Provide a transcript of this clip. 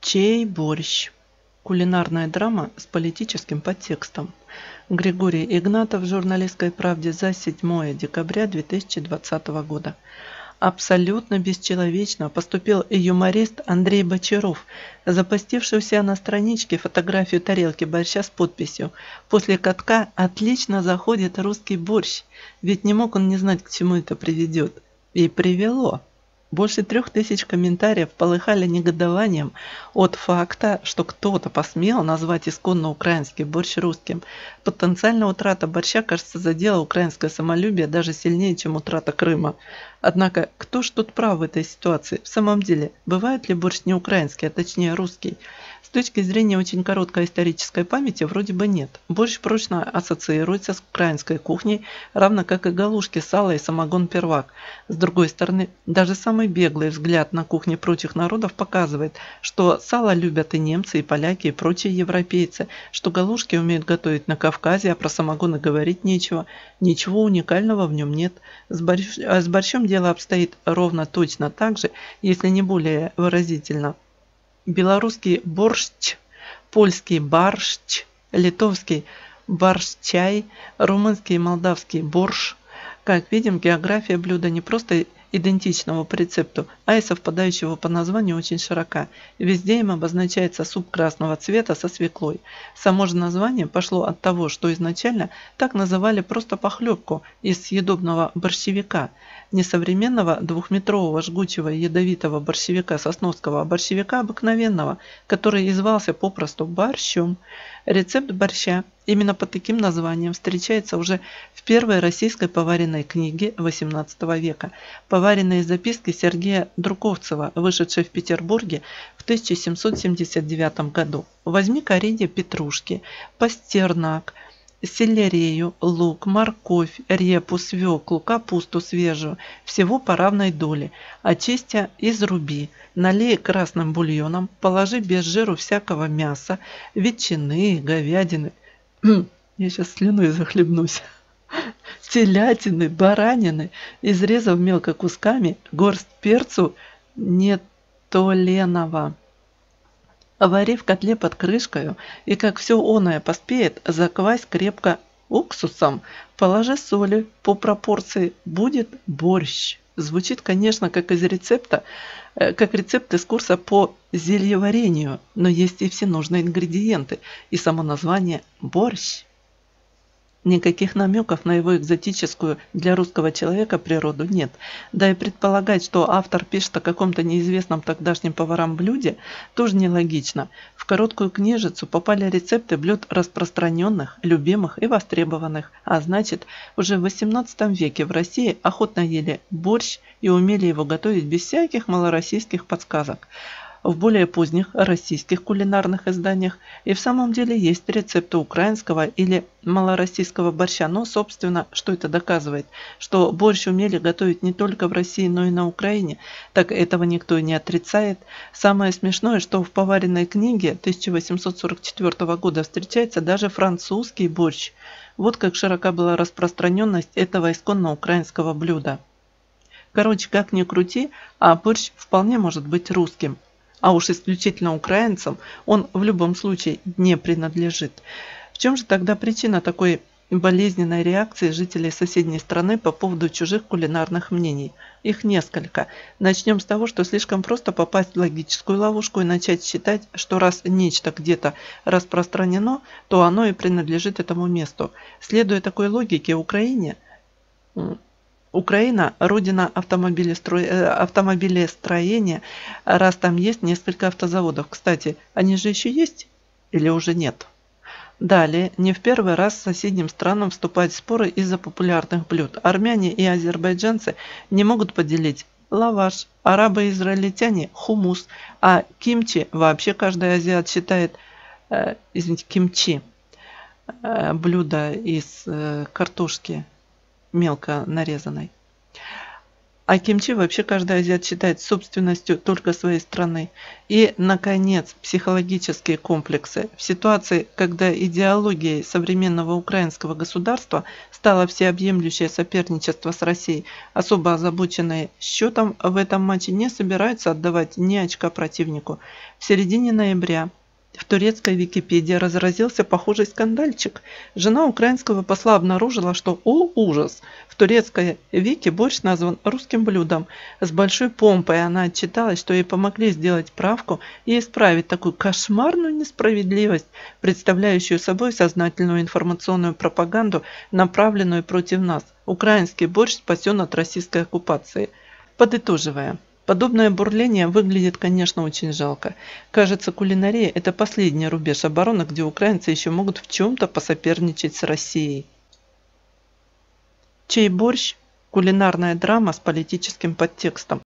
Чей борщ? Кулинарная драма с политическим подтекстом. Григорий Игнатов в журналистской правде за 7 декабря 2020 года. Абсолютно бесчеловечно поступил юморист Андрей Бочаров, запостивший у себя на страничке фотографию тарелки борща с подписью «После катка отлично заходит русский борщ, ведь не мог он не знать, к чему это приведет». И привело. Больше трех тысяч комментариев полыхали негодованием от факта, что кто-то посмел назвать исконно украинский борщ русским. Потенциальная утрата борща, кажется, задела украинское самолюбие даже сильнее, чем утрата Крыма. Однако, кто ж тут прав в этой ситуации? В самом деле, бывает ли борщ не украинский, а точнее русский? С точки зрения очень короткой исторической памяти вроде бы нет. Борщ прочно ассоциируется с украинской кухней, равно как и галушки, сало и самогон-первак. С другой стороны, даже самый беглый взгляд на кухни прочих народов показывает, что сало любят и немцы, и поляки, и прочие европейцы, что галушки умеют готовить на Кавказе, а про самогон и говорить нечего. Ничего уникального в нем нет. С, борщ... а с борщом дело обстоит ровно точно так же, если не более выразительно – белорусский борщ, польский барщ, литовский барщчай, румынский и молдавский борщ. Как видим, география блюда не просто идентичного по рецепту, а и совпадающего по названию очень широка. Везде им обозначается суп красного цвета со свеклой. Само же название пошло от того, что изначально так называли просто похлебку из съедобного борщевика – не современного двухметрового жгучего ядовитого борщевика сосновского, а борщевика обыкновенного, который извался попросту борщом. Рецепт борща именно под таким названием встречается уже в первой российской поваренной книге XVIII века, поваренной записки Сергея Друковцева, вышедшей в Петербурге в 1779 году. Возьми коренья петрушки, пастернак – селерею, лук, морковь, репу, свеклу, капусту свежую, всего по равной доле. Очистя изруби, налей красным бульоном, положи без жиру всякого мяса, ветчины, говядины. Я сейчас слюной захлебнусь. Телятины, баранины, изрезав мелко кусками, горсть перцу нетоленого. Вари в котле под крышкою, и как все оное поспеет, заквась крепко уксусом, положи соли по пропорции, будет борщ. Звучит, конечно, как из рецепта, э, как рецепт из курса по зельеварению, но есть и все нужные ингредиенты, и само название «борщ». Никаких намеков на его экзотическую для русского человека природу нет. Да и предполагать, что автор пишет о каком-то неизвестном тогдашнем поварам блюде, тоже нелогично. В короткую книжицу попали рецепты блюд распространенных, любимых и востребованных. А значит, уже в 18 веке в России охотно ели борщ и умели его готовить без всяких малороссийских подсказок в более поздних российских кулинарных изданиях и в самом деле есть рецепты украинского или малороссийского борща. Но, собственно, что это доказывает? Что борщ умели готовить не только в России, но и на Украине. Так этого никто и не отрицает. Самое смешное, что в поваренной книге 1844 года встречается даже французский борщ. Вот как широка была распространенность этого исконно украинского блюда. Короче, как ни крути, а борщ вполне может быть русским – а уж исключительно украинцам, он в любом случае не принадлежит. В чем же тогда причина такой болезненной реакции жителей соседней страны по поводу чужих кулинарных мнений? Их несколько. Начнем с того, что слишком просто попасть в логическую ловушку и начать считать, что раз нечто где-то распространено, то оно и принадлежит этому месту. Следуя такой логике, Украине Украина – родина. Э, автомобилестроения, раз там есть несколько автозаводов. Кстати, они же еще есть или уже нет? Далее, не в первый раз соседним странам вступают в споры из-за популярных блюд. Армяне и азербайджанцы не могут поделить лаваш, арабы и израильтяне – хумус, а кимчи вообще каждый азиат считает, э, извините, кимчи э, – блюдо из э, картошки – мелко нарезанной. А кимчи вообще каждый азиат считает собственностью только своей страны. И, наконец, психологические комплексы. В ситуации, когда идеологией современного украинского государства стало всеобъемлющее соперничество с Россией, особо озабоченные счетом в этом матче не собираются отдавать ни очка противнику. В середине ноября в турецкой Википедии разразился похожий скандальчик. Жена украинского посла обнаружила, что, о ужас, в турецкой Вики борщ назван русским блюдом. С большой помпой она отчиталась, что ей помогли сделать правку и исправить такую кошмарную несправедливость, представляющую собой сознательную информационную пропаганду, направленную против нас. Украинский борщ спасен от российской оккупации. Подытоживая. Подобное бурление выглядит, конечно, очень жалко. Кажется, кулинария – это последний рубеж обороны, где украинцы еще могут в чем-то посоперничать с Россией. Чей борщ – кулинарная драма с политическим подтекстом.